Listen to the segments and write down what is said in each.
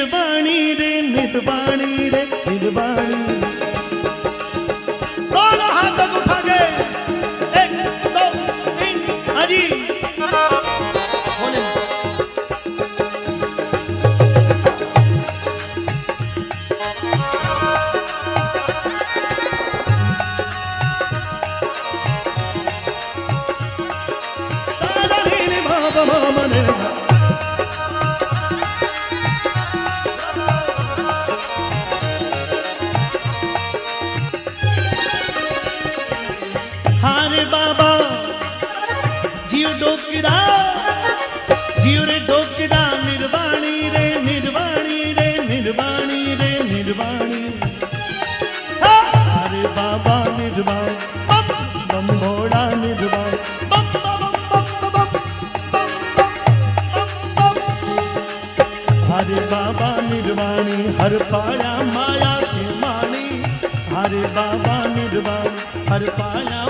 निर्वाणी रे बाबा निर्वाण हर पाया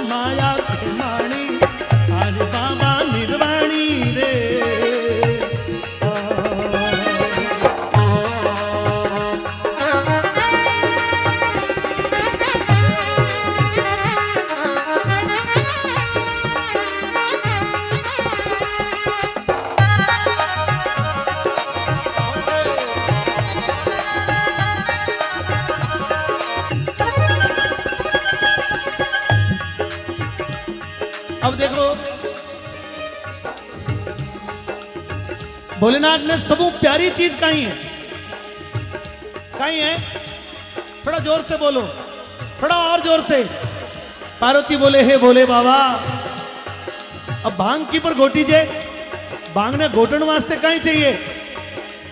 भोलेनाथ ने सबू प्यारी चीज़ कही है। कही है? थोड़ा ज़ोर से बोलो। थोड़ा और ज़ोर से। पार्वती बोले, हे भोले बाबा, अब भाँग की पर गोटी जे। भाँग ने घोटन वास्ते कहीं चाहिए।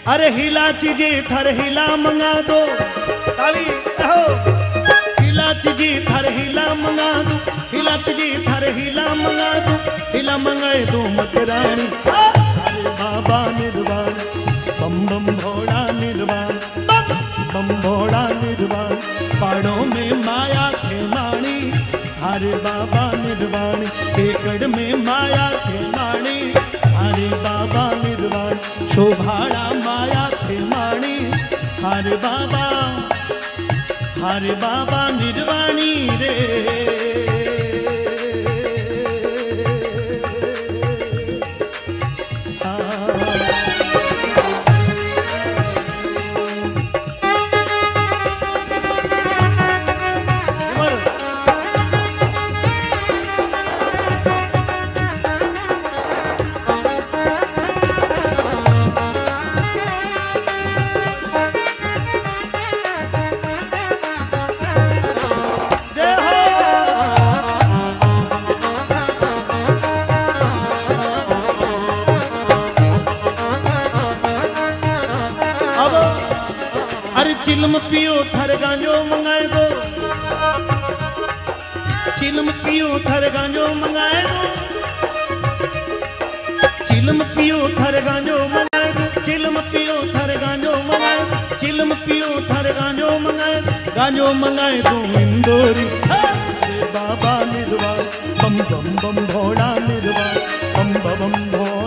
अरे हिला चीजे, थर हिला मंगा दो। ताली हिला चीजी, थर हिला मंगा दो। हिला चीजी, थर हिला मंगा दो। हिला मंगाए दो मत रानी। बाबा निर्वाण बम बम भोला निर्वाण बम भोला निर्वाण पहाड़ों में माया के माणी हरे बाबा निर्वाण, केकड़ में माया के माणी हरे बाबा निर्वाण, शोभाड़ा माया के माणी हरे बाबा हरे बाबा निर्वाणी रे। चिलम पियो थर गांजो मंगाए दो चिलम पियो थर गांजो मंगाए दो चिलम पियो थर गांजो मंगाए दो चिलम पियो थर गांजो मंगाए चिलम पियो थर गांजो मंगाए गांजो मंगाए दो इंदोरी। बाबा निर्वाण बम बम बम भोला निर्वाण बम बम बम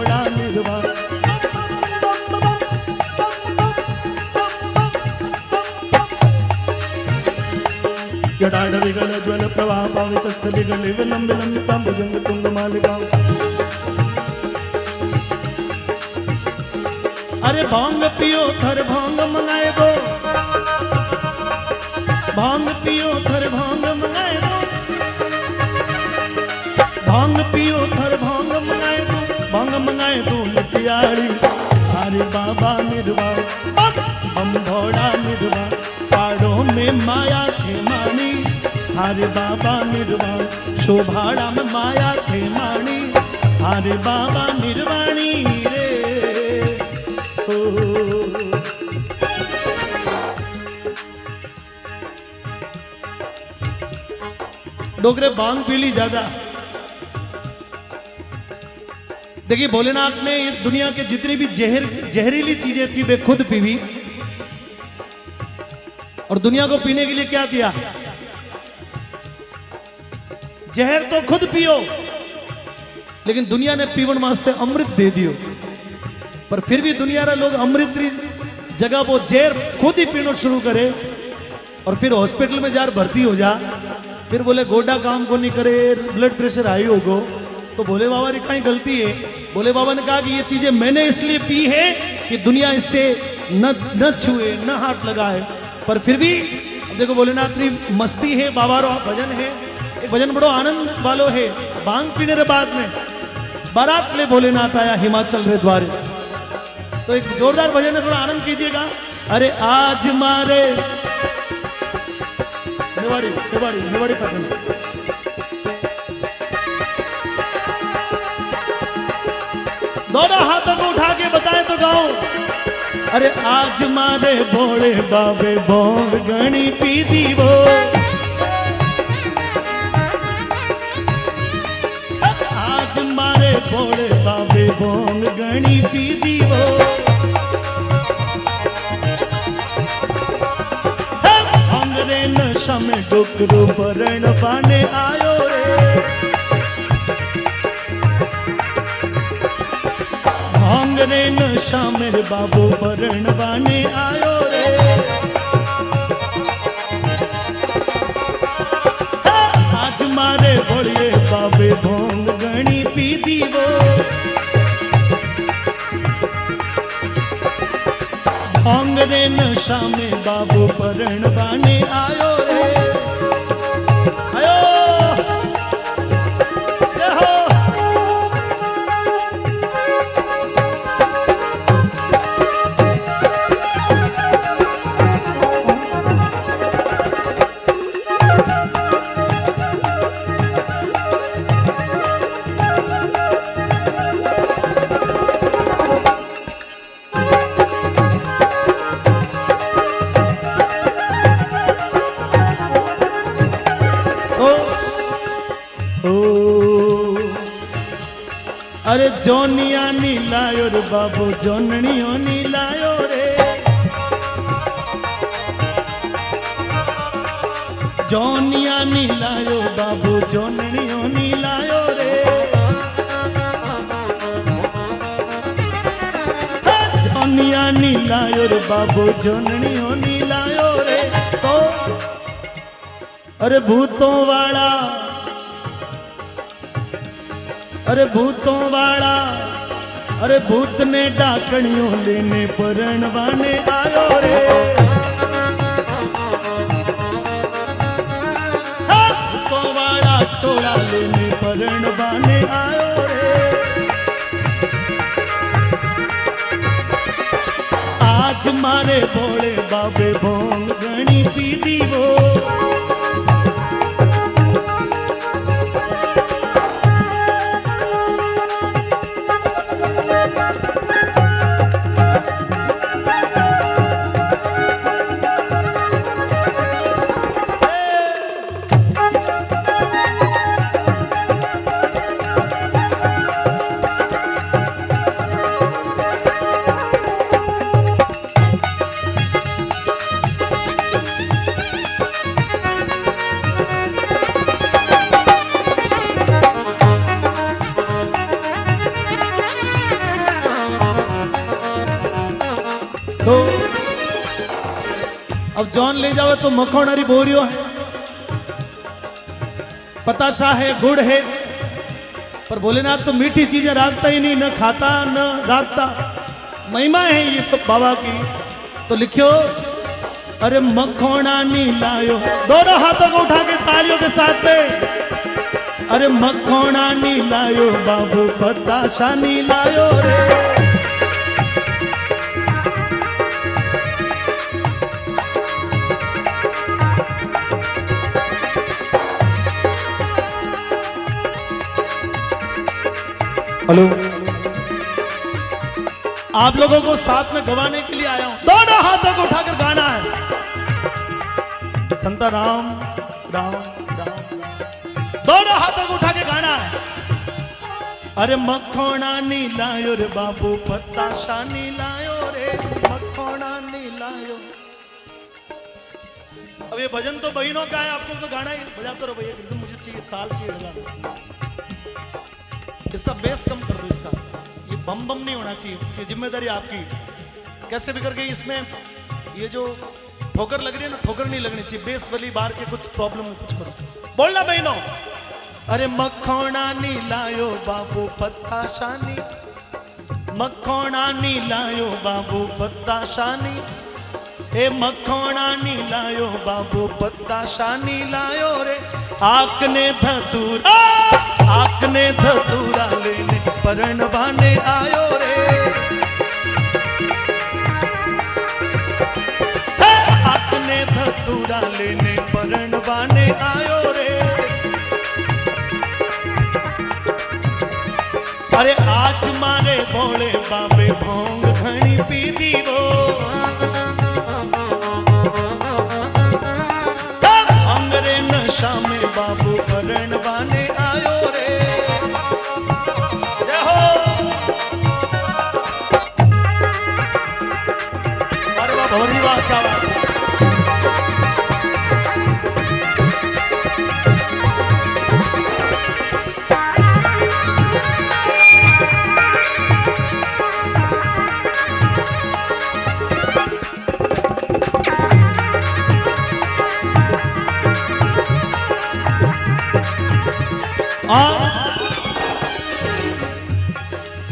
जडाडविगल ज्वल प्रवाह पावित विलंब भुजंग तुंग मालिका अरे भाँग पियो, थर भाँग मंगाए दो। भाँग पियो, थर भाँग मंगाए दो। भाँग पियो, थर भाँग मंगाए दो। भाँग मंगाए दो लटियाड़ी अरे बाबा निर्वाण बम बम भोला निर्वाण पहाड़ों में माया थे मानी। हरे बाबा निर्वाण शोभाड़ा में माया थे माणी। हरे बाबा निर्वाणी रे। ओ। डोगरे बांग पी ली ज़्यादा। देखिए भोलेनाथ ने दुनिया के जितनी भी जहर, जहरीली चीज़ें थी, वे खुद पीवी। और दुनिया को पीने के लिए क्या दिया? जहर तो खुद पियो, लेकिन दुनिया ने पीवन वास्ते अमृत दे दियो। पर फिर भी दुनिया रे लोग अमृत जगह वो जहर खुद ही पीना शुरू करे और फिर हॉस्पिटल में जार भर्ती हो जा। फिर बोले, गोडा काम को नहीं करे, ब्लड प्रेशर हाई हो गो तो भोले बाबा ने कहीं गलती है। भोले बाबा ने कहा कि ये चीज़ें मैंने इसलिए पी है कि दुनिया इससे न न छुए, न हाथ लगाए। पर फिर भी देखो भोलेनाथ की मस्ती है, बाबा रो भजन है। भजन बड़ो आनंद वालो है। भाँग पीने के बाद में बारात ले भोलेनाथ आया हिमाचल रे द्वारे। तो एक जोरदार भजन है, थोड़ा आनंद कीजिएगा। अरे आज मारे निवाड़ी निवाड़ी निवाड़ी पसंद। दोनों हाथों को उठा के बताए तो गाओ अरे आज मारे भोले बाबे, भोग गणी पी दीवो आज बाबे भोग गणी पी अंगरे नशा में डुकरू भरण पाने आयो रे। भांगरे नशा मेरे बाबू भरण बाने आयो रे। आज मारे बोलिए बाबे भोंग गणी पी दीवो जोनिया नी लायो रे बाबू जोननियो नी लायो रे। जोनिया नी लायो बाबू जोननियो नी लायो रे जोनिया नी लायो रे बाबू जोननियो नी लायो रे। तो अरे भूतों वाला अरे भूतों वाला, अरे भूत ने डाकणियों लेने परणवाने आयो रे। भूतों वाला टोला लेने परणवाने आयो रे। आज मारे भोले बाबे भोंग गणी पी दीवो तो जॉन जाओ तो हरी बोरियो है। पताशा है, गुड़ है। पर भोलेनाथ तो मीठी चीज़ें राखता ही नहीं, न खाता, न राखता महिमा है ये तो बाबा की। तो लिखियो, अरे मखौना नी लायो। दोनों हाथों को उठा के तालियों के साथ में अरे मखौना नी लायो, बाबू पताशा नी लायो रे। हेलो। आप लोगों को साथ में गवाने के लिए आया हूँ। दोनों हाथों को उठाकर गाना है। संता राम राम राम दोनों हाथों को उठा के गाना है। अरे मखोणा नी लायो रे बाबू पत्ताशा नी लायो रे मखोणा नी लायो। अब ये भजन तो बहनों का है आपको तो गाना ही बजाते रहो भैया एकदम मुझे चाहिए ताल चाहिए। इसका बेस कम कर दो इसका। ये बम बम नहीं होना चाहिए, इसकी ज़िम्मेदारी आपकी। कैसे बिगड़ गई इसमें? ये जो ठोकर लग रही है ना, ठोकर नहीं लगनी चाहिए। बेस वाली बार के कुछ प्रॉब्लम कुछ करो। बोलना बहनों। अरे मखोणा नी लायो बाबू पत्ता शानी मखोणा नी लायो बाबू पत्ता शानी ए मखोणा नी लायो बाबू पत्ता शानी लायो रे। आकने धतूरा आकने धतूरा लेने परण बाने आयो रे। आकने धतूरा लेने परण बाने आयो रे। अरे आज मारे भोले बाबे भोंग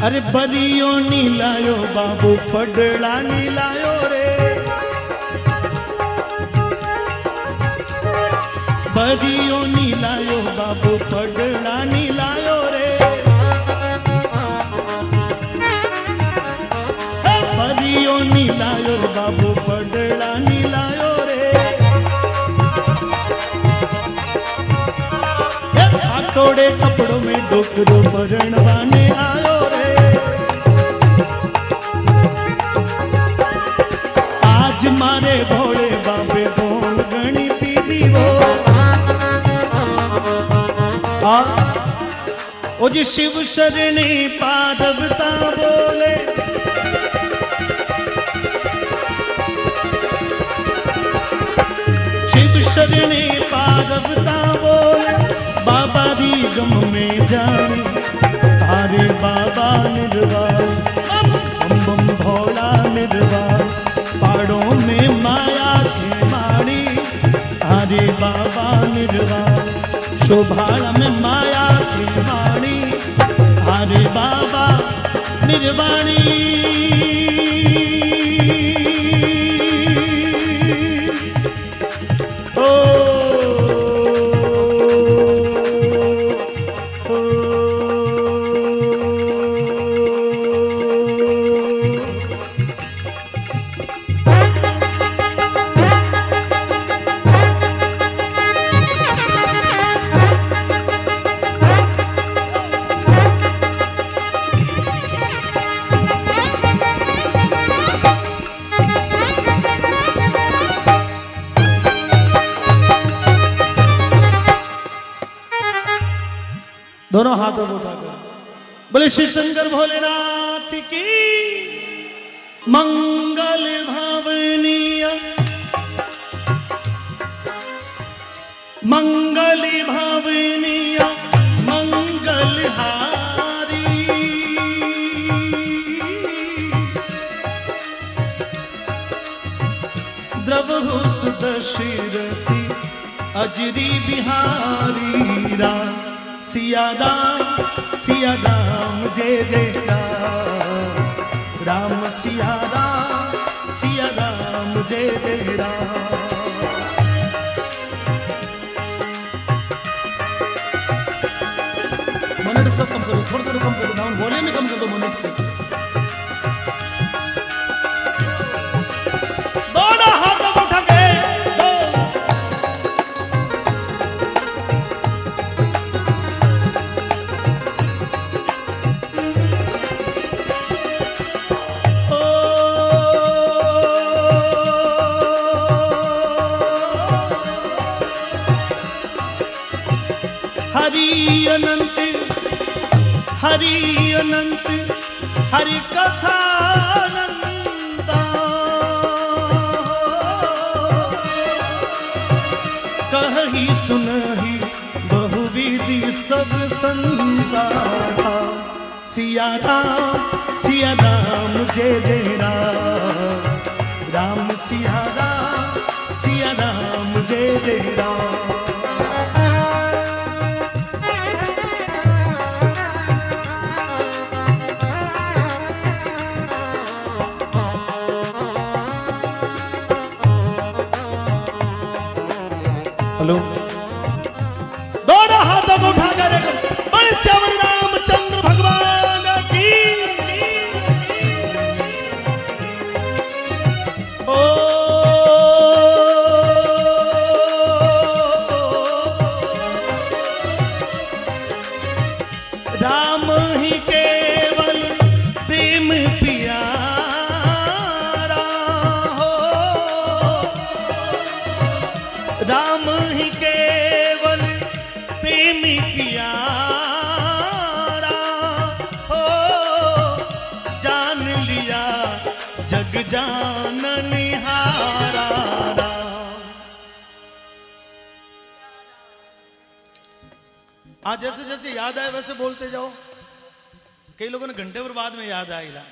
अरे बरियो नी लायो बाबू पडड़ा नी लायो रे। बरियो नी लायो बाबू पडड़ा नी लायो रे। बरियो नी लायो बाबू आटोड़े कपड़ों में डोकरो भरण वाने आयो रे। आज मारे भोले बाबे बोल गणी पीली वो। ओ जी शिव शरणी पादवता बोले। शिव शरणी पादवता बोले बाबा निर्वाल बम बम भोला निर्वा पहाड़ों में माया थे मारी हरे बाबा निर्वाल शोभा में माया थे मारी तारे बाबा निर्वाणी अजरी बिहारी राम सिया राम सिया राम जय जय राम सिया राम सिया राम जय जय राम सब कम करो थोड़ा थोड़ा कम करो डाउन बोले में हरि अनंत हरि अनंत, हरि कथा कही सुनही बहुविधि सब संता। सिया राम सिया राम, जय जय राम। राम सिया राम सिया राम, जय जय राम। हेलो। दो हाथों को उठाकर बड़े चावल आज जैसे जैसे याद आए वैसे बोलते जाओ। कई लोगों ने घंटे भर बाद में याद आएगा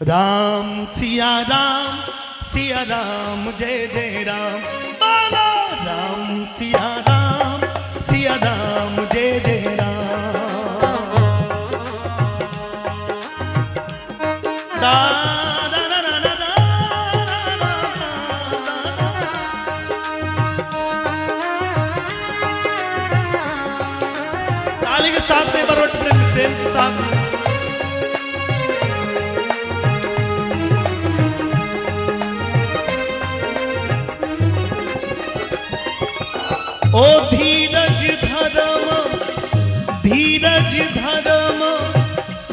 राम, सिया राम सिया राम, जय जय राम। बाला राम, सिया राम सिया राम ओ धीरज धर्म धीरज धर्म,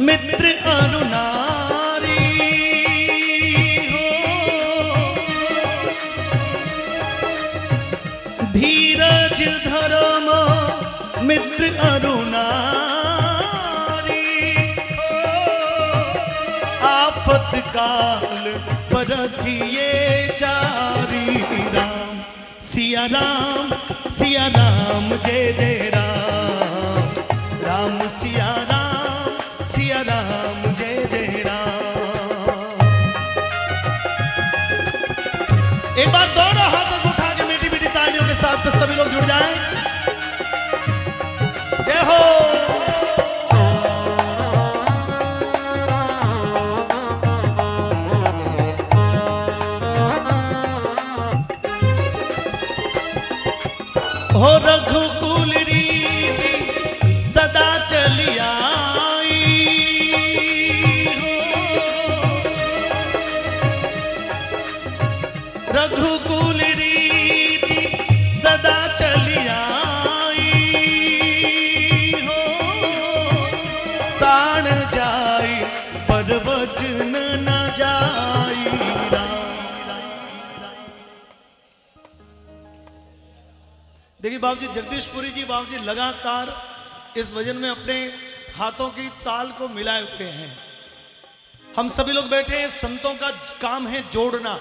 मित्र अरुणारी हो। धीरज धर्म, मित्र अरुणारी आफत काल परखिए चारी राम, सिया राम सिया नाम जय जय राम। हो रघुकुल देखिए बाबूजी, जगदीशपुरी जी बाबू जी लगातार इस भजन में अपने हाथों की ताल को मिलाए हुए हैं। हम सभी लोग बैठे हैं, संतों का काम है जोड़ना।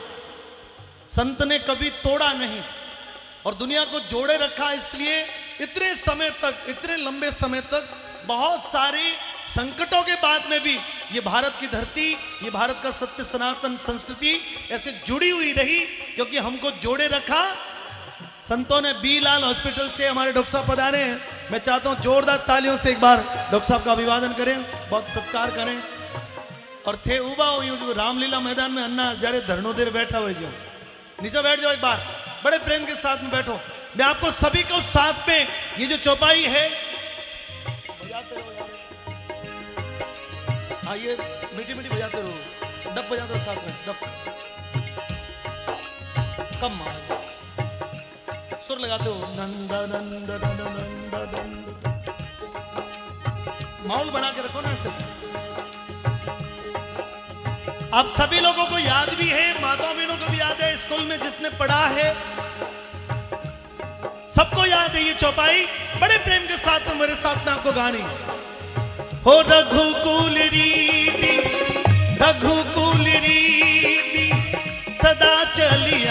संत ने कभी तोड़ा नहीं और दुनिया को जोड़े रखा, इसलिए इतने समय तक, इतने लंबे समय तक, बहुत सारी संकटों के बाद में भी ये भारत की धरती, ये भारत का सत्य सनातन संस्कृति ऐसे जुड़ी हुई रही, क्योंकि हमको जोड़े रखा संतों ने बी लाल हॉस्पिटल से हमारे डॉक्टर साहब पधारे हैं। मैं चाहता हूँ जोरदार तालियों से एक बार डॉक्टर साहब का अभिवादन करें, बहुत सत्कार करें। और थे उबा हो यूँ रामलीला मैदान में अन्ना जरे धरनो देर बैठा हुए जो। नीचे बैठ जाओ एक बार, बड़े प्रेम के साथ में बैठो। मैं आपको सभी को साथ में, ये जो चौपाई है। हाँ मीठी मीठी बजाते रहो। डब बजाते रहो साथ में, डब। कम मार। सुर लगाते हो नंद नंद, नंदा, नंद नंद। माहौल बना के रखो ना ऐसे। आप सभी लोगों को याद भी है, माता बहनों को भी याद है, स्कूल में जिसने पढ़ा है। सबको याद है ये चौपाई। बड़े प्रेम के साथ में मेरे साथ में आपको गानी। हो रघुकुल रीति रघुकुल रीति, सदा चली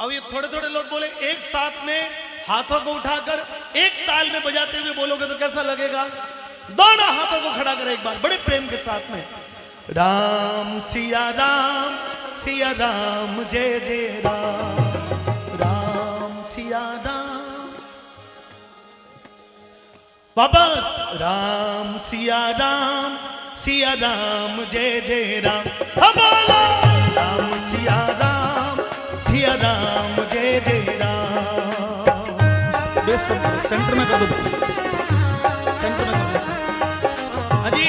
थोड़े थोड़े लोग बोले, एक साथ में हाथों को उठाकर एक ताल में बजाते हुए बोलोगे तो कैसा लगेगा? दोनों हाथों को खड़ा कर एक बार, बड़े प्रेम के साथ में। राम सिया राम सिया राम, जय जय राम। राम सिया राम। वापस। राम सिया राम सिया राम, जय जय राम। अब बोलो। राम सिया सिया राम जय जय राम। बेस कर सेंटर में कर दो। सेंटर में कर दो। हाँ जी।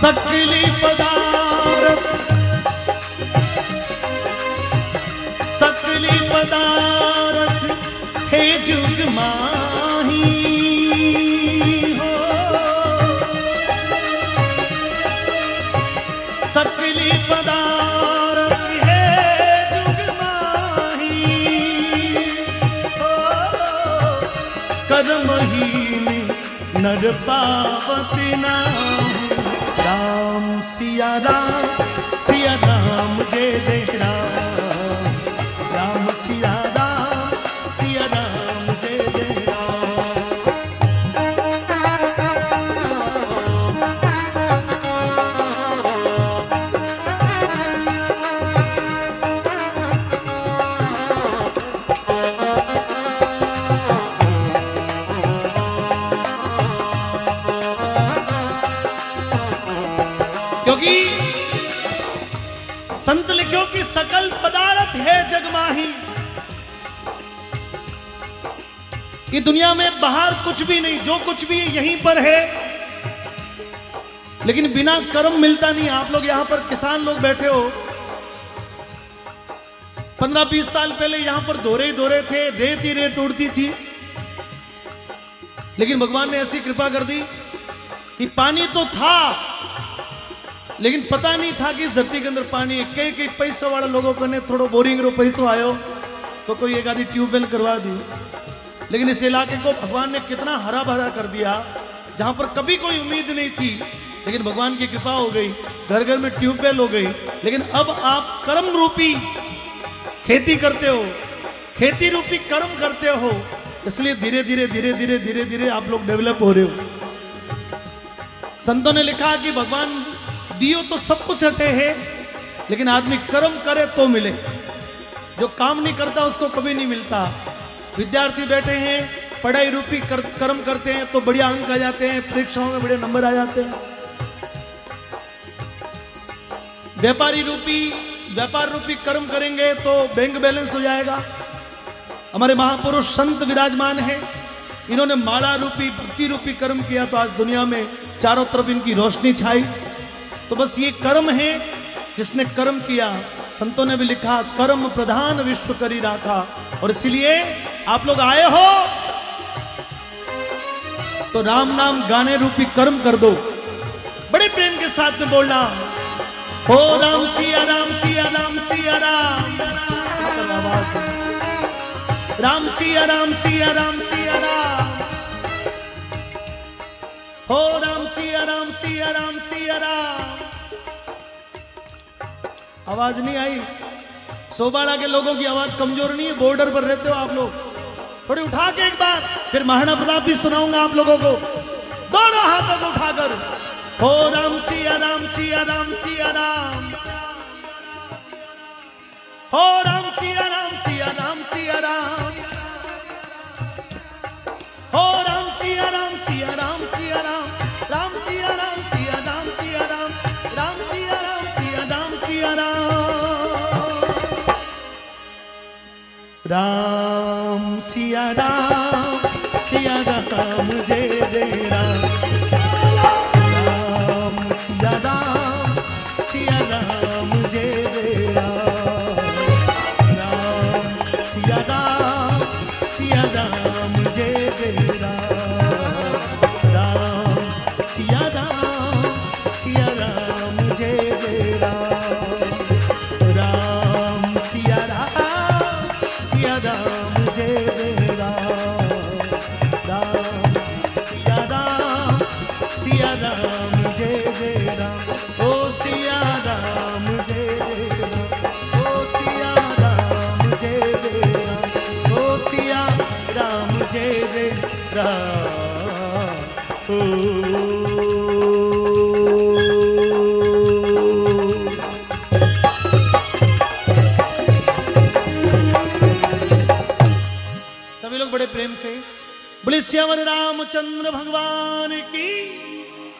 सकली पदार्थ नर पावत राम सिया राम सिया राम जय जय राम। दुनिया में बाहर कुछ भी नहीं, जो कुछ भी यहीं पर है। लेकिन बिना कर्म मिलता नहीं, आप लोग यहाँ पर किसान लोग बैठे हो। पंद्रह बीस साल पहले यहाँ पर दोरे ही दोरे थे, रेत ही रेत उड़ती थी। लेकिन भगवान ने ऐसी कृपा कर दी कि पानी तो था, लेकिन पता नहीं था कि इस धरती के अंदर पानी है। कई कई पैसों वाले लोगों को ने थोड़ो बोरिंग रो पैसों आयो तो कोई एक आधी ट्यूबवेल करवा दी। लेकिन इस इलाके को भगवान ने कितना हरा भरा कर दिया, जहाँ पर कभी कोई उम्मीद नहीं थी। लेकिन भगवान की कृपा हो गई घर घर में ट्यूबवेल हो गई। लेकिन अब आप कर्म रूपी खेती करते हो, खेती रूपी कर्म करते हो। इसलिए धीरे धीरे धीरे धीरे धीरे धीरे आप लोग डेवलप हो रहे हो। संतों ने लिखा कि भगवान दियो तो सब कुछ हटे है, लेकिन आदमी कर्म करे तो मिले। जो काम नहीं करता, उसको कभी नहीं मिलता। विद्यार्थी बैठे हैं पढ़ाई रूपी कर, कर्म करते हैं तो बढ़िया अंक आ जाते हैं परीक्षाओं में बड़े नंबर आ जाते हैं। व्यापारी रूपी व्यापार रूपी कर्म करेंगे तो बैंक बैलेंस हो जाएगा। हमारे महापुरुष संत विराजमान है इन्होंने माला रूपी भक्ति रूपी कर्म किया तो आज दुनिया में चारों तरफ़ इनकी रोशनी छाई। तो बस ये कर्म है जिसने कर्म किया संतों ने भी लिखा कर्म प्रधान विश्व करी राखा। और इसलिए आप लोग आए हो? तो राम नाम गाने रूपी कर्म कर दो। बड़े प्रेम के साथ में बोलना। हो राम सिया राम सिया राम सिया, राम। राम सिया राम सिया राम सिया, राम। हो राम सिया राम सिया राम सिया, राम। आवाज़ नहीं आई? सोबाड़ा के लोगों की आवाज़ कमज़ोर नहीं है? बॉर्डर पर रहते हो आप लोग? थोड़ी उठा के एक बार फिर महाराणा प्रताप भी सुनाऊँगा आप लोगों को दोनों हाथों को उठाकर हो राम सिया राम सिया राम सिया राम हो राम सिया राम सिया राम सिया राम हो राम सिया राम सिया राम सिया राम राम सिया राम सिया राम सिया राम राम सिया राम सिया राम सिया राम राम सिया राम सिया राम जय जय राम। सभी लोग बड़े प्रेम से बोले श्यावर रामचंद्र भगवान।